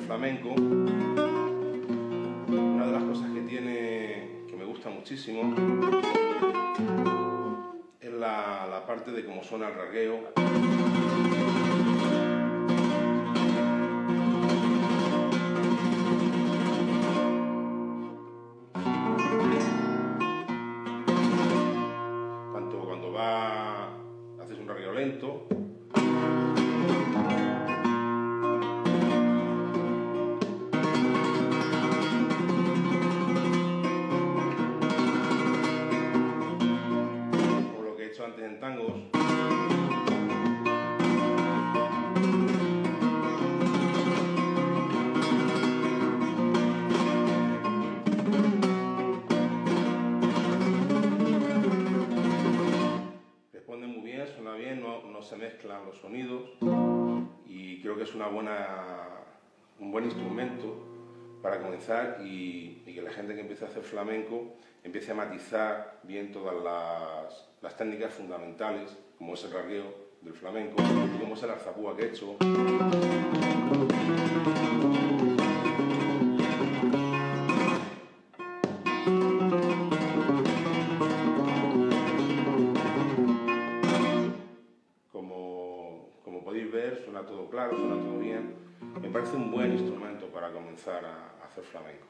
flamenco, una de las cosas que tiene, que me gusta muchísimo, es la, la parte de cómo suena el rasgueo. Tanto cuando va, haces un rasgueo lento, hecho antes en tangos. Responde muy bien, suena bien, no, no se mezclan los sonidos y creo que es una buena, un buen instrumento para comenzar y, que la gente que empiece a hacer flamenco empiece a matizar bien todas las, las técnicas fundamentales, como es el rasgueo del flamenco, como es el arzapúa que he hecho. Suena todo claro, suena todo bien. Me parece un buen instrumento para comenzar a hacer flamenco.